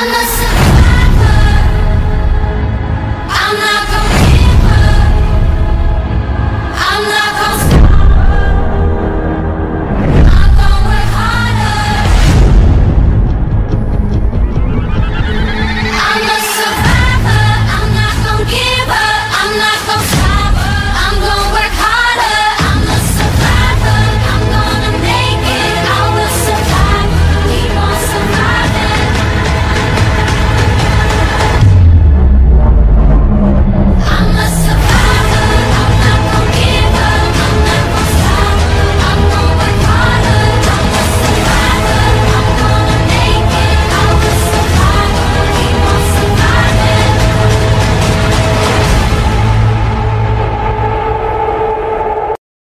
I'm not